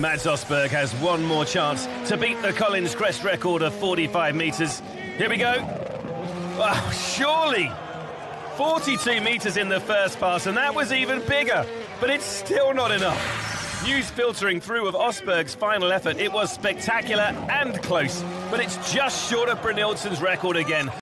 Mads Ostberg has one more chance to beat the Collins Crest record of 45 metres. Here we go. Oh, surely 42 metres in the first pass, and that was even bigger, but it's still not enough. News filtering through of Ostberg's final effort. It was spectacular and close, but it's just short of Brynildsen's record again.